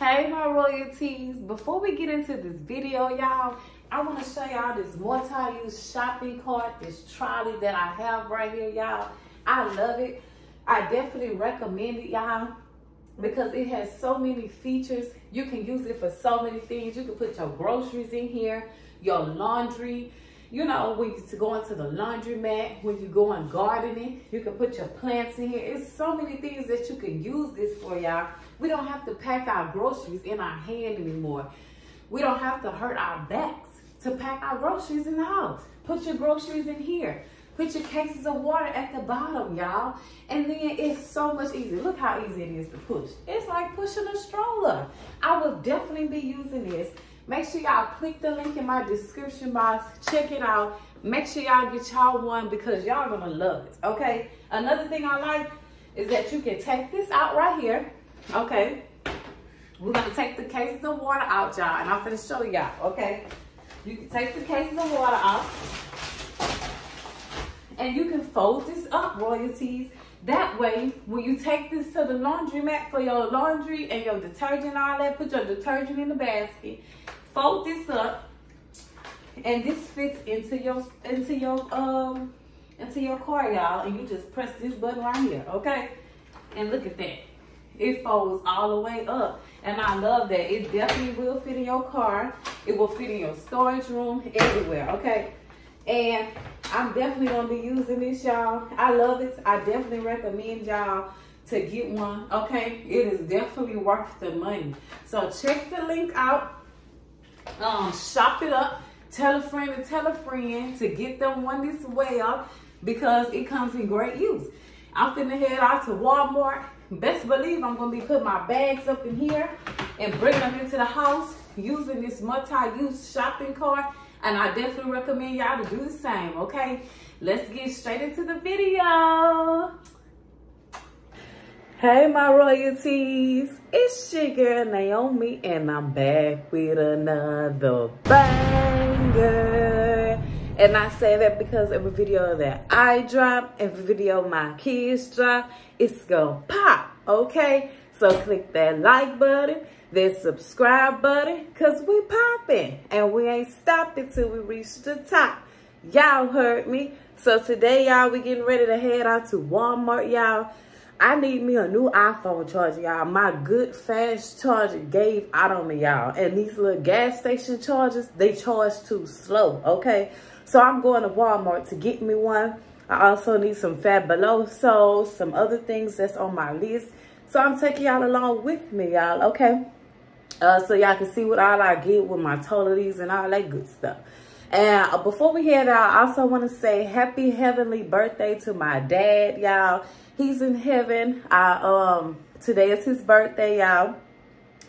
Hey, my royalties. Before we get into this video, y'all, I want to show y'all this multi-use shopping cart, this trolley that I have right here, y'all. I love it. I definitely recommend it, y'all, because it has so many features. You can use it for so many things. You can put your groceries in here, your laundry, you know, when you go into the laundromat, when you go on gardening, you can put your plants in here. It's so many things that you can use this for, y'all. We don't have to pack our groceries in our hand anymore. We don't have to hurt our backs to pack our groceries in the house. Put your groceries in here. Put your cases of water at the bottom, y'all. And then it's so much easier. Look how easy it is to push. It's like pushing a stroller. I will definitely be using this Make sure y'all click the link in my description box. Check it out. Make sure y'all get y'all one because y'all gonna love it, okay? Another thing I like is that you can take this out right here, okay? We're gonna take the cases of water out, y'all, and I'm gonna show y'all, okay? You can take the cases of water out, and you can fold this up, royalties. That way, when you take this to the laundromat for your laundry and your detergent, all that, put your detergent in the basket fold this up and this fits into your into your um into your car y'all and you just press this button right here okay and look at that it folds all the way up. And i love that. It definitely will fit in your car. It will fit in your storage room everywhere okay? And i'm definitely gonna be using this y'all. I love it. I definitely recommend y'all to get one okay? It is definitely worth the money. So check the link out. Um, shop it up. Tell a friend to tell a friend to get them one this well because it comes in great use. I'm finna head out to Walmart. Best believe I'm gonna be putting my bags up in here and bring them into the house using this multi-use shopping cart. And I definitely recommend y'all to do the same, okay? Let's get straight into the video. Hey, my royalties. It's your girl Naiome, and I'm back with another banger. And I say that because every video that I drop, every video my kids drop, it's gonna pop, okay? So click that like button, that subscribe button, cause we popping. And we ain't stopping till we reach the top. Y'all heard me. So today, y'all, we getting ready to head out to Walmart, y'all I need me a new iPhone charger, y'all. My good fast charger gave out on me, y'all. And these little gas station chargers, they charge too slow, okay? So I'm going to Walmart to get me one. I also need some Fabuloso, some other things that's on my list. So I'm taking y'all along with me, y'all, okay? Uh, so y'all can see what all I get with my totalities and all that good stuff. And uh, before we head out, I also want to say happy heavenly birthday to my dad, y'all. He's in heaven. I um today is his birthday, y'all.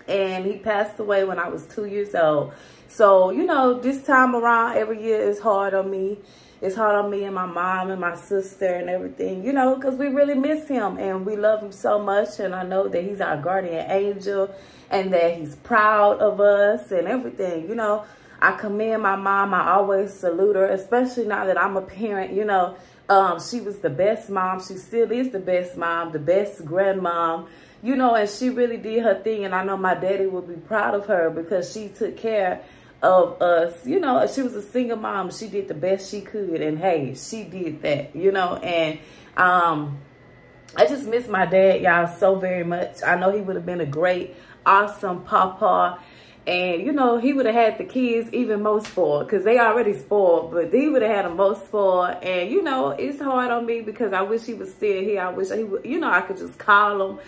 And he passed away when I was two years old. So, you know, this time around every year is hard on me. It's hard on me and my mom and my sister and everything, you know, because we really miss him and we love him so much. And I know that he's our guardian angel and that he's proud of us and everything, you know. I commend my mom. I always salute her, especially now that I'm a parent, you know. Um, she was the best mom. She still is the best mom, the best grandmom, you know, and she really did her thing. And I know my daddy would be proud of her because she took care of us. You know, she was a single mom. She did the best she could. And hey, she did that, you know, and um, I just miss my dad, y'all, so very much. I know he would have been a great, awesome papa and, you know, he would have had the kids even more spoiled because they already spoiled, but he would have had them most spoiled. And, you know, it's hard on me because I wish he was still here. I wish he would, you know, I could just call him,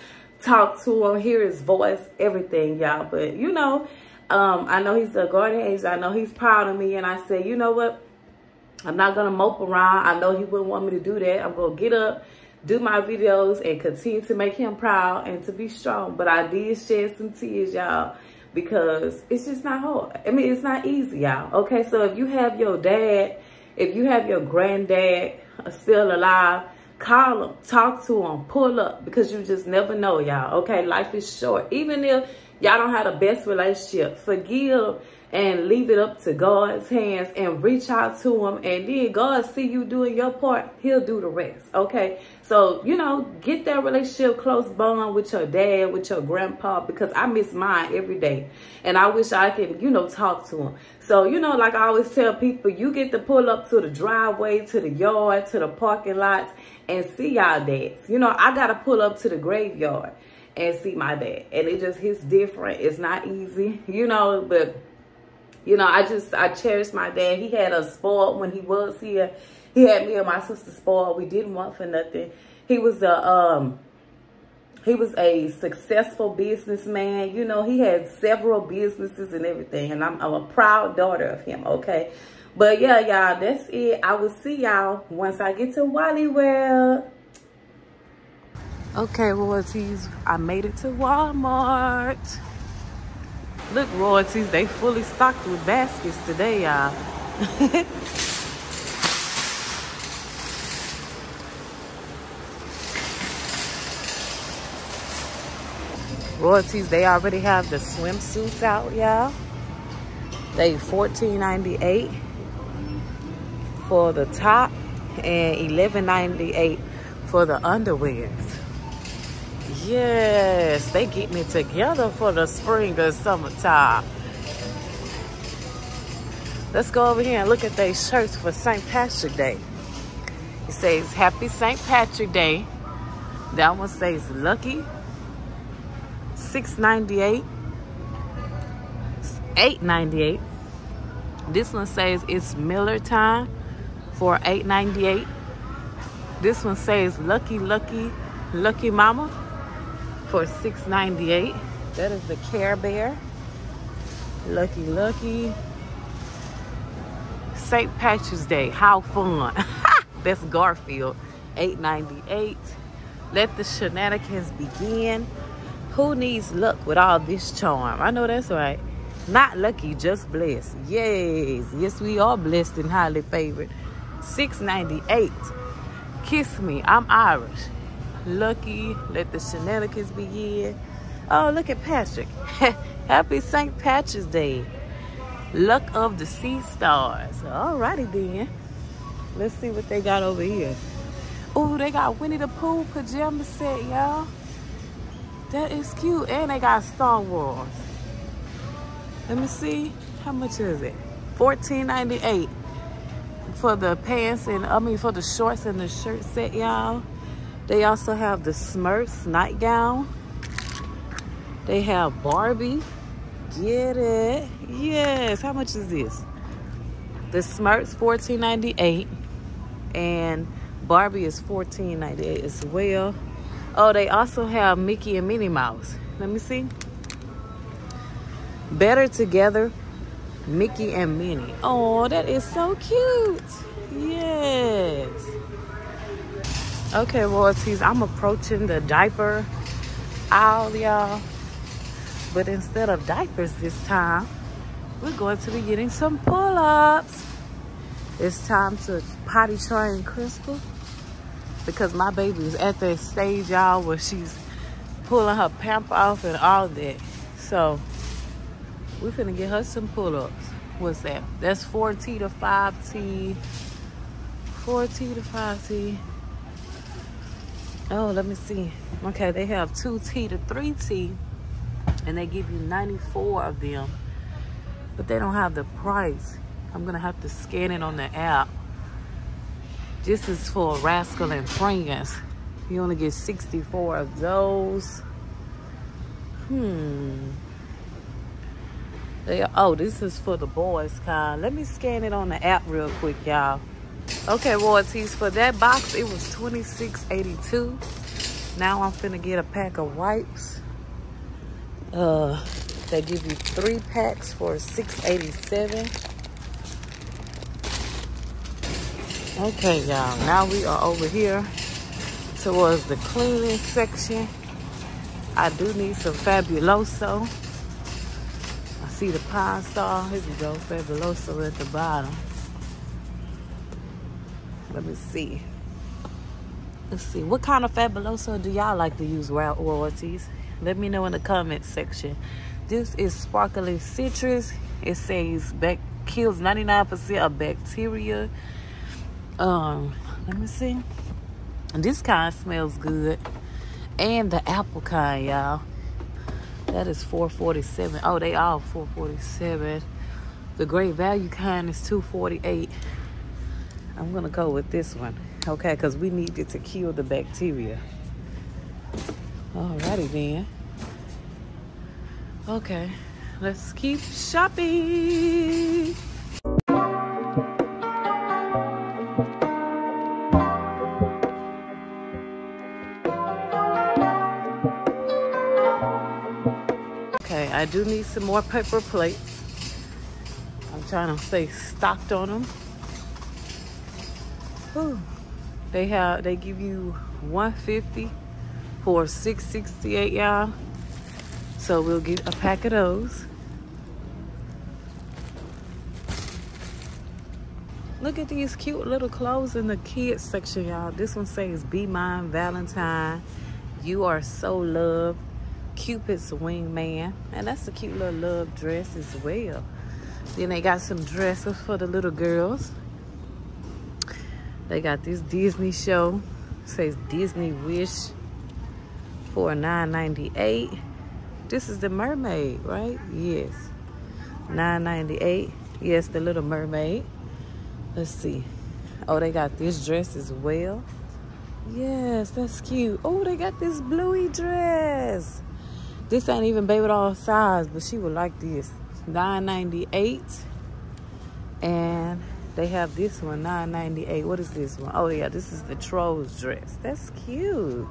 talk to him, hear his voice, everything, y'all. But, you know, um, I know he's a guardian angel. I know he's proud of me. And I said, you know what? I'm not going to mope around. I know he wouldn't want me to do that. I'm going to get up, do my videos, and continue to make him proud and to be strong. But I did shed some tears, y'all because it's just not hard. I mean, it's not easy, y'all. Okay, so if you have your dad, if you have your granddad still alive, call him, talk to him, pull up because you just never know, y'all. Okay, life is short. Even if y'all don't have the best relationship, forgive and leave it up to God's hands and reach out to him. And then God see you doing your part, he'll do the rest. Okay. So, you know, get that relationship close bond with your dad, with your grandpa, because I miss mine every day. And I wish I could, you know, talk to him. So, you know, like I always tell people, you get to pull up to the driveway, to the yard, to the parking lots and see y'all dads. You know, I got to pull up to the graveyard and see my dad. And it just hits different. It's not easy, you know, but you know, I just, I cherish my dad. He had us spoiled when he was here. He had me and my sister spoiled. We didn't want for nothing. He was a, um, he was a successful businessman. You know, he had several businesses and everything. And I'm, I'm a proud daughter of him, okay? But yeah, y'all, that's it. I will see y'all once I get to Wally World. Okay, royalties, I made it to Walmart. Look, royalties, they fully stocked with baskets today, y'all. royalties, they already have the swimsuits out, y'all. They $14.98 for the top and $11.98 for the underwears. Yes, they get me together for the spring or summertime. Let's go over here and look at these shirts for St. Patrick Day. It says Happy St. Patrick Day. That one says Lucky. Six ninety eight. Eight ninety eight. This one says it's Miller time for eight ninety eight. This one says Lucky Lucky Lucky Mama for $6.98. That is the Care Bear. Lucky Lucky. St. Patrick's Day. How fun. That's Garfield. $8.98. Let the shenanigans begin. Who needs luck with all this charm? I know that's right. Not lucky, just blessed. Yes. Yes, we are blessed and highly favored. $6.98. Kiss me. I'm Irish. Lucky. Let the shenanigans begin. Oh, look at Patrick. Happy St. Patrick's Day. Luck of the Sea Stars. Alrighty then. Let's see what they got over here. Oh, they got Winnie the Pooh pajama set, y'all. That is cute. And they got Star Wars. Let me see. How much is it? $14.98 for the pants and I mean for the shorts and the shirt set, y'all. They also have the Smurfs nightgown. They have Barbie. Get it? Yes. How much is this? The Smurfs $14.98 and Barbie is $14.98 as well. Oh, they also have Mickey and Minnie Mouse. Let me see. Better Together, Mickey and Minnie. Oh, that is so cute. Yes. Okay, well, royalties, I'm approaching the diaper aisle, y'all. But instead of diapers this time, we're going to be getting some pull-ups. It's time to potty train Crystal because my baby is at that stage, y'all, where she's pulling her pamper off and all that. So we're gonna get her some pull-ups. What's that? That's 4T to 5T. 4T to 5T. Oh, let me see. Okay, they have 2T to 3T, and they give you 94 of them, but they don't have the price. I'm gonna have to scan it on the app. This is for Rascal and Friends. You only get 64 of those. Hmm. They, oh, this is for the boys kind. Let me scan it on the app real quick, y'all. Okay, royalties for that box, it was $26.82. Now I'm finna get a pack of wipes. Uh, they give you three packs for $6.87. Okay, y'all, now we are over here towards the cleaning section. I do need some Fabuloso. I see the Pine-Sol. Here we go, Fabuloso at the bottom. Let me see. Let's see. What kind of Fabuloso do y'all like to use royalties? Let me know in the comment section. This is sparkling citrus. It says back kills 99% of bacteria. Um, let me see. This kind smells good. And the apple kind, y'all. That is 447. Oh, they all 447. The great value kind is 248. I'm gonna go with this one. Okay, because we need it to kill the bacteria. Alrighty then. Okay, let's keep shopping. Okay, I do need some more paper plates. I'm trying to stay stocked on them. They have they give you 150 for 668 y'all. So we'll get a pack of those. Look at these cute little clothes in the kids section, y'all. This one says, Be Mine Valentine. You are so loved. Cupid's wingman. And that's a cute little love dress as well. Then they got some dresses for the little girls. They got this Disney show. It says Disney Wish for $9.98. This is the mermaid, right? Yes. $9.98. Yes, the little mermaid. Let's see. Oh, they got this dress as well. Yes, that's cute. Oh, they got this bluey dress. This ain't even baby doll size, but she would like this. $9.98. And they have this one, $9.98. What is this one? Oh, yeah, this is the Trolls dress. That's cute.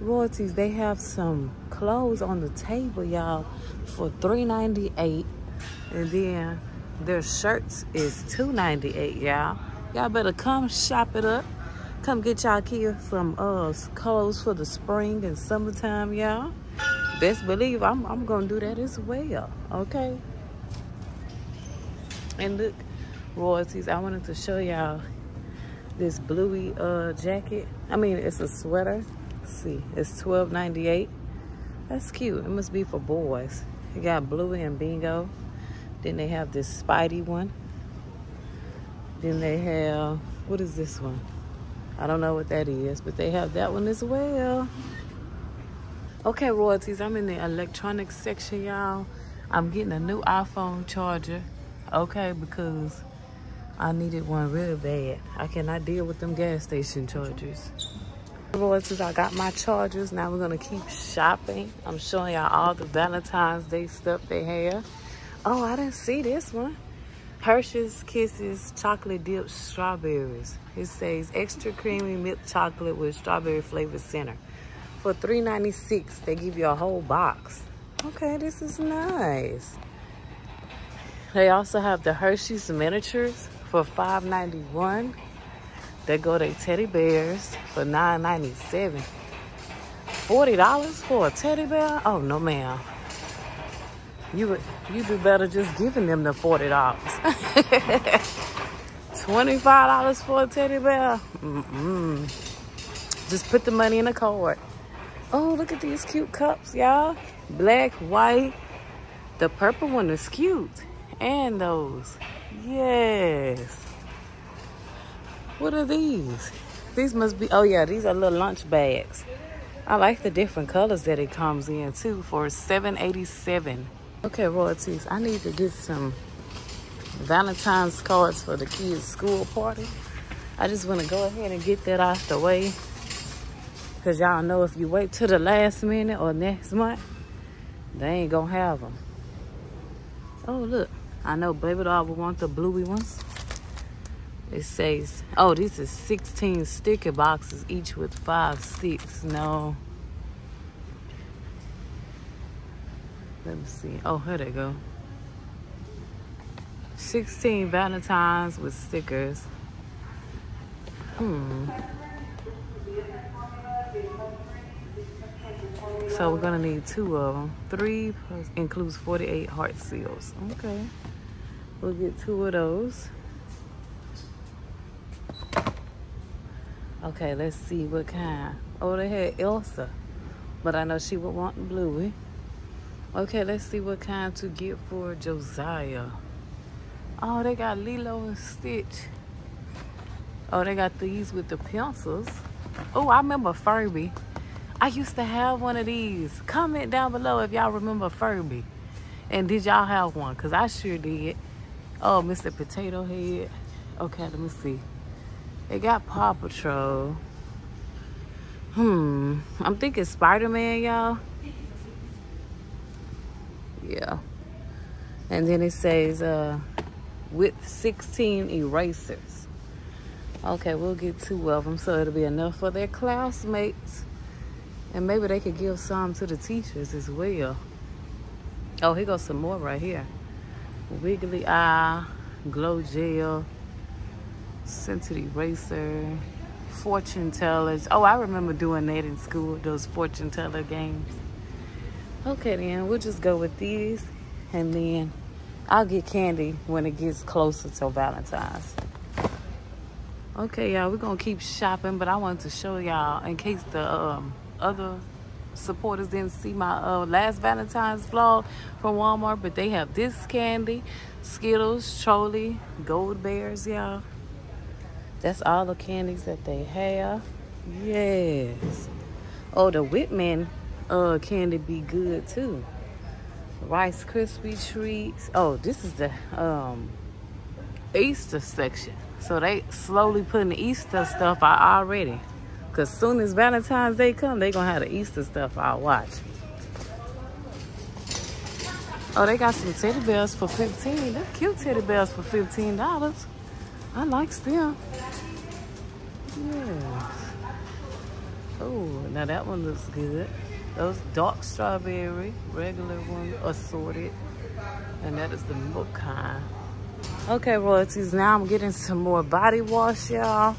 Royalties, they have some clothes on the table, y'all, for $3.98. And then their shirts is $2.98, y'all. Y'all better come shop it up. Come get y'all kids some uh, clothes for the spring and summertime, y'all. Best believe I'm, I'm to do that as well, okay? And look, royalties, I wanted to show y'all this bluey uh, jacket. I mean, it's a sweater. Let's see, it's $12.98. That's cute. It must be for boys. You got bluey and bingo. Then they have this Spidey one. Then they have, what is this one? I don't know what that is, but they have that one as well. Okay, royalties, I'm in the electronics section, y'all. I'm getting a new iPhone charger, okay, because I needed one real bad. I cannot deal with them gas station chargers. Royalties, I got my chargers. Now we're gonna keep shopping. I'm showing y'all all the Valentine's Day stuff they have. Oh, I didn't see this one. Hershey's Kisses Chocolate Dipped Strawberries. It says extra creamy milk chocolate with strawberry flavor center. For $3.96, they give you a whole box. Okay, this is nice. They also have the Hershey's miniatures for $5.91. They go to teddy bears for $9.97. $40 for a teddy bear? Oh, no, ma'am. You would you do better just giving them the $40. $25 for a teddy bear? Mm -mm. Just put the money in a card. Oh, look at these cute cups, y'all. Black, white. The purple one is cute. And those. Yes. What are these? These must be, oh yeah, these are little lunch bags. I like the different colors that it comes in too for 787 Okay, royalties, I need to get some Valentine's cards for the kids' school party. I just want to go ahead and get that out the way. Because y'all know if you wait till the last minute or next month, they ain't going to have them. Oh, look. I know Baby Doll will want the bluey ones. It says, oh, these are 16 sticker boxes, each with five sticks. No. Let me see. Oh, here they go. 16 Valentines with stickers. Hmm. So we're gonna need two of them. Three plus includes 48 heart seals. Okay. We'll get two of those. Okay, let's see what kind. Oh, they had Elsa But I know she would want bluey. Okay, let's see what kind to get for Josiah. Oh, they got Lilo and Stitch. Oh, they got these with the pencils. Oh, I remember Furby. I used to have one of these. Comment down below if y'all remember Furby. And did y'all have one? Because I sure did. Oh, Mr. Potato Head. Okay, let me see. They got Paw Patrol. Hmm. I'm thinking Spider-Man, y'all. Yeah. And then it says, uh, with 16 erasers. Okay, we'll get two of them so it'll be enough for their classmates. And maybe they could give some to the teachers as well. Oh, here goes some more right here. Wiggly Eye, Glow Gel, Scented Eraser, Fortune Tellers. Oh, I remember doing that in school, those Fortune Teller games. Okay, then we'll just go with these and then I'll get candy when it gets closer to Valentine's. Okay, y'all, we're gonna keep shopping, but I wanted to show y'all in case the um, other supporters didn't see my uh, last Valentine's vlog from Walmart, but they have this candy, Skittles, Trolli, Gold Bears, y'all. That's all the candies that they have. Yes. Oh, the Whitman uh, candy be good too. Rice Krispie treats. Oh, this is the um, Easter section. So they slowly putting the Easter stuff out already. Cause soon as Valentine's Day come, they gonna have the Easter stuff I'll watch. Oh, they got some teddy bears for 15. They're cute teddy bears for $15. I like them. Yes. Oh, now that one looks good. Those dark strawberry, regular one, assorted. And that is the milk kind. Okay, royalties, now I'm getting some more body wash, y'all.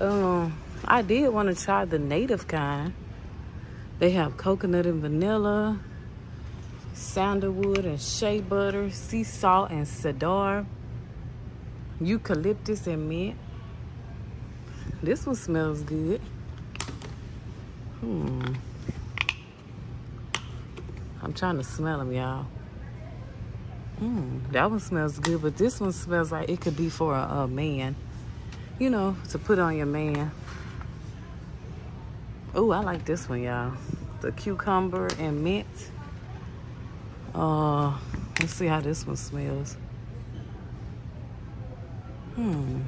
Um, I did want to try the native kind. They have coconut and vanilla, sandalwood and shea butter, sea salt and cedar, eucalyptus and mint. This one smells good. Hmm. I'm trying to smell them, y'all. Hmm, that one smells good, but this one smells like it could be for a, a man you know, to put on your man. Oh, I like this one, y'all. The cucumber and mint. Uh, let's see how this one smells. Hmm,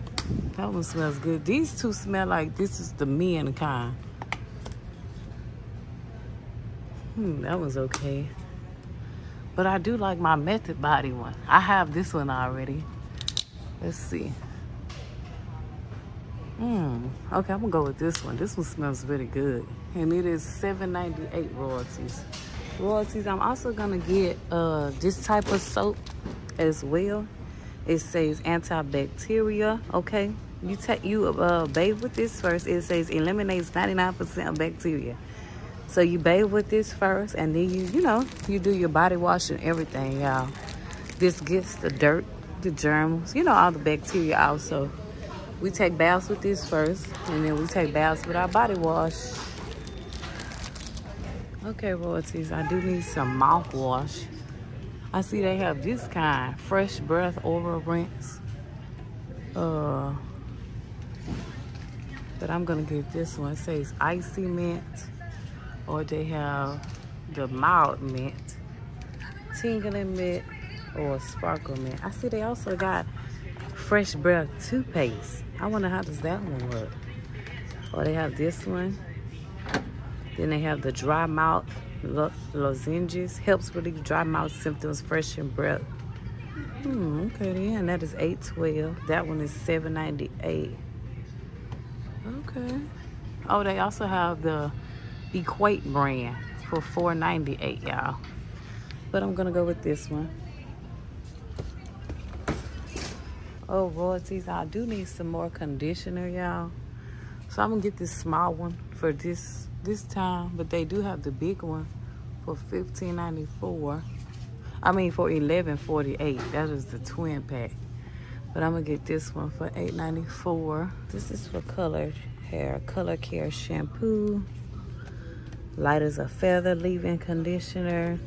that one smells good. These two smell like this is the men kind. Hmm, that one's okay. But I do like my Method Body one. I have this one already. Let's see. Mm, okay, I'm gonna go with this one. This one smells really good. And it is $7.98 royalties. Royalties, I'm also gonna get uh, this type of soap as well. It says antibacteria, okay? You take you uh, bathe with this first. It says eliminates 99% of bacteria. So you bathe with this first and then you, you know, you do your body wash and everything, y'all. This gets the dirt, the germs, you know, all the bacteria also we take baths with this first and then we take baths with our body wash. Okay royalties i do need some mouthwash. I see they have this kind fresh breath oral rinse. Uh but i'm gonna get this one. It says icy mint or they have the mild mint tingling mint or sparkle mint. I see they also got fresh breath toothpaste I wonder how does that one work. Oh, they have this one. Then they have the dry mouth lo lozenges. Helps relieve dry mouth symptoms, freshen breath. Hmm, okay then. That is 812. That one is 798. Okay. Oh, they also have the Equate brand for 498, y'all. But I'm gonna go with this one. Oh, royalties. I do need some more conditioner, y'all. So I'm gonna get this small one for this this time, but they do have the big one for $15.94. I mean for $11.48. That is the twin pack. But I'm gonna get this one for $8.94. This is for colored hair color care shampoo light as a feather leave-in conditioner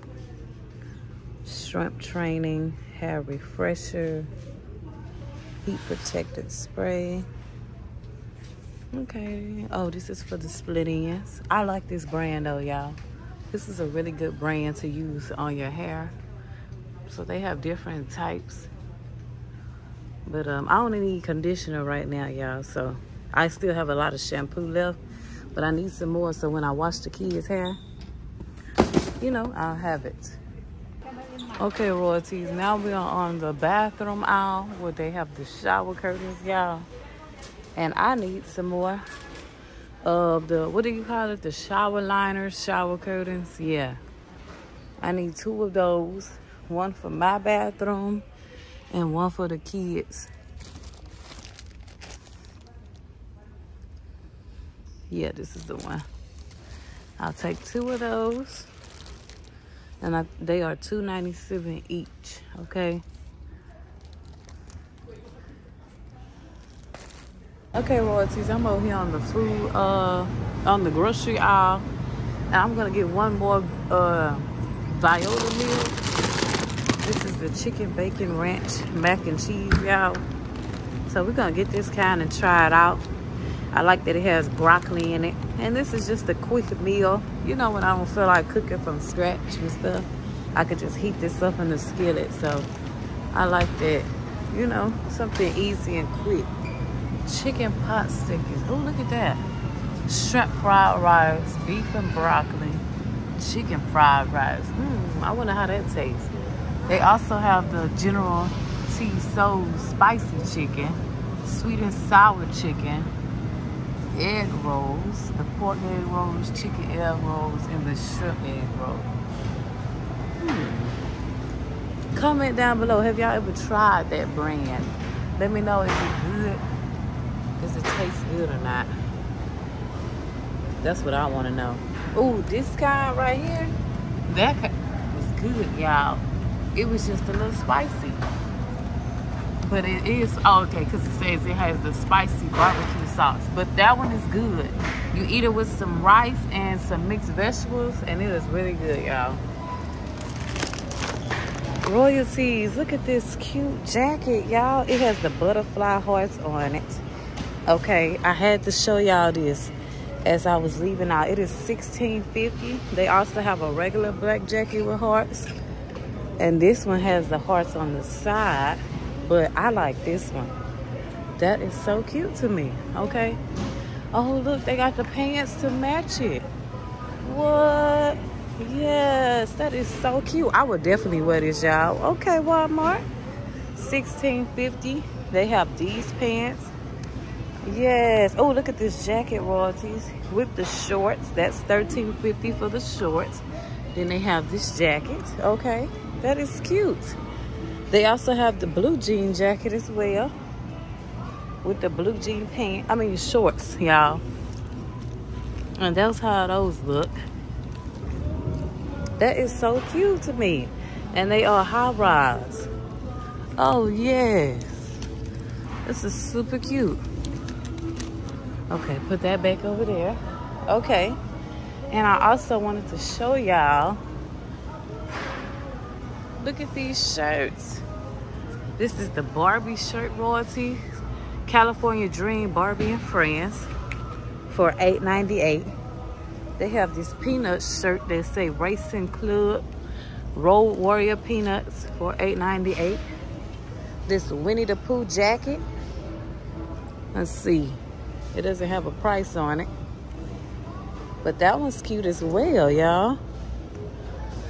shrimp training hair refresher heat protected spray. Okay. Oh this is for the split ends i like this brand though y'all. This is a really good brand to use on your hair. So they have different types. But um, I only need conditioner right now, y'all. So I still have a lot of shampoo left. But I need some more. So when I wash the kids' hair, you know, I'll have it. Okay, royalties. Now we are on the bathroom aisle where they have the shower curtains, y'all. And I need some more of the, what do you call it? The shower liners, shower curtains. Yeah. I need two of those. One for my bathroom and one for the kids. Yeah, this is the one. I'll take two of those. And I, they are $2.97 each, okay? Okay, royalties, I'm over here on the food, uh, on the grocery aisle. And I'm gonna get one more uh, Voila meal this is the chicken bacon ranch mac and cheese, y'all. So we're gonna get this kind and try it out. I like that it has broccoli in it. And this is just a quick meal. You know when I don't feel like cooking from scratch and stuff, I could just heat this up in the skillet. So I like that. You know, something easy and quick. Chicken pot stickers. Oh, look at that. Shrimp fried rice, beef and broccoli, chicken fried rice. Hmm, I wonder how that tastes. They also have the General T Soul spicy chicken, sweet and sour chicken, egg rolls, the pork egg rolls, chicken egg rolls, and the shrimp egg roll. Hmm. Comment down below, have y'all ever tried that brand? Let me know, is it good? Does it taste good or not? That's what I want to know. Ooh, this kind right here, that was good, y'all it was just a little spicy. But it is, oh, okay, because it says it has the spicy barbecue sauce. But that one is good. You eat it with some rice and some mixed vegetables, and it is really good, y'all. Royalties, look at this cute jacket, y'all. It has the butterfly hearts on it. Okay, I had to show y'all this as I was leaving out. It is $16.50. They also have a regular black jacket with hearts. And this one has the hearts on the side, but I like this one. That is so cute to me, okay? Oh, look, they got the pants to match it. What? Yes, that is so cute. I would definitely wear this, y'all. Okay, Walmart. Sixteen fifty. They have these pants. Yes. Oh, look at this jacket royalties with the shorts. That's thirteen fifty for the shorts. Then they have this jacket. Okay. That is cute. They also have the blue jean jacket as well. With the blue jean pant. I mean shorts, y'all. And that's how those look. That is so cute to me. And they are high rise. Oh, yes. This is super cute. Okay, put that back over there. Okay. And I also wanted to show y'all Look at these shirts. This is the Barbie shirt royalty. California Dream Barbie and Friends for $8.98. They have this peanut shirt that say Racing Club Road Warrior Peanuts for $8.98. This Winnie the Pooh jacket. Let's see. It doesn't have a price on it. But that one's cute as well, y'all.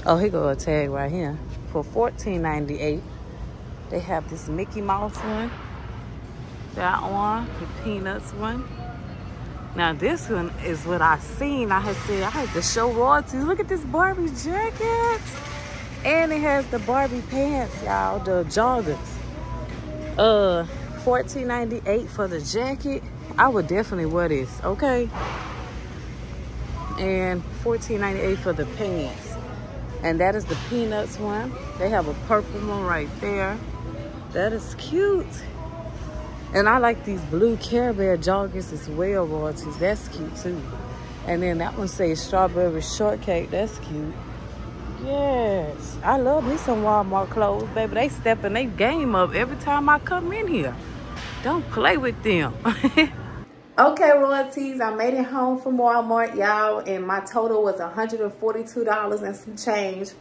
Oh, here go a tag right here for $14.98. They have this Mickey Mouse one. That one, the Peanuts one. Now this one is what I seen. I had said I had to show royalties. Look at this Barbie jacket. And it has the Barbie pants, y'all, the joggers. Uh, $14.98 for the jacket. I would definitely wear this, okay? And $14.98 for the pants. And that is the Peanuts one. They have a purple one right there. That is cute. And I like these blue Care Bear joggers as well, royalties. That's cute too. And then that one says strawberry shortcake. That's cute. Yes. I love me some Walmart clothes, baby. They stepping their game up every time I come in here. Don't play with them. okay, royalties. I made it home from Walmart, y'all. And my total was $142 and some change.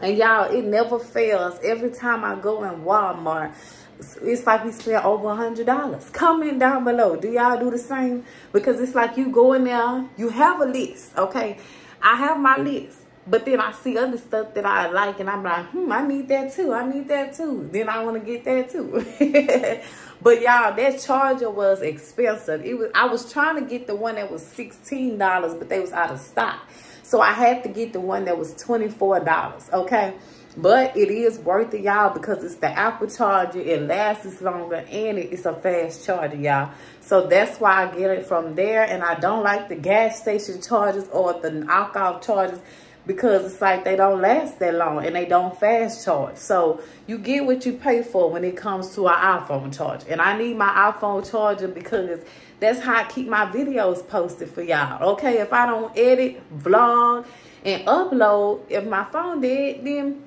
And y'all, it never fails. Every time I go in Walmart, it's like we spent over a hundred dollars. Comment down below. Do y'all do the same? Because it's like you go in there you have a list okay? I have my list but then i see other stuff that i like and i'm like hmm i need that too i need that too. Then i want to get that too. But y'all that charger was expensive. It was i was trying to get the one that was 16 dollars but they was out of stock. So i had to get the one that was 24 dollars okay but it is worth it, y'all, because it's the Apple charger. It lasts longer and it's a fast charger, y'all. So that's why I get it from there. And I don't like the gas station chargers or the knockoff chargers because it's like they don't last that long and they don't fast charge. So you get what you pay for when it comes to an iPhone charger. And I need my iPhone charger because that's how I keep my videos posted for y'all. Okay, if I don't edit, vlog, and upload, if my phone dead, then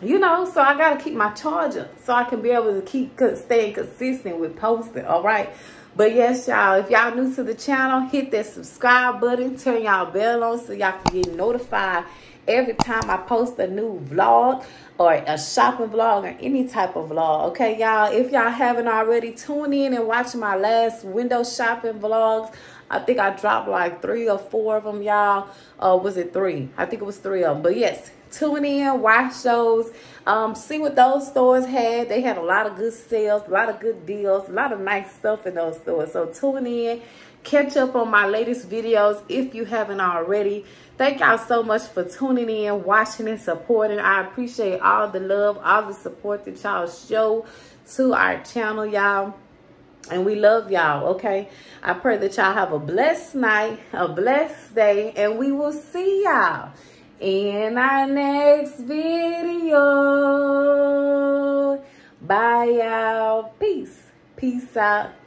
you know, so I got to keep my charger so I can be able to keep staying consistent with posting, all right? But yes, y'all, if y'all new to the channel, hit that subscribe button, turn y'all bell on so y'all can get notified every time I post a new vlog or a shopping vlog or any type of vlog. Okay, y'all, if y'all haven't already, tune in and watch my last window shopping vlogs. I think I dropped like three or four of them, y'all. Uh, was it three? I think it was three of them. But yes, tune in, watch shows, um, see what those stores had. They had a lot of good sales, a lot of good deals, a lot of nice stuff in those stores. So tune in, catch up on my latest videos if you haven't already. Thank y'all so much for tuning in, watching, and supporting. I appreciate all the love, all the support that y'all show to our channel, y'all. And we love y'all, okay? I pray that y'all have a blessed night, a blessed day, and we will see y'all in our next video. Bye, y'all. Peace. Peace out.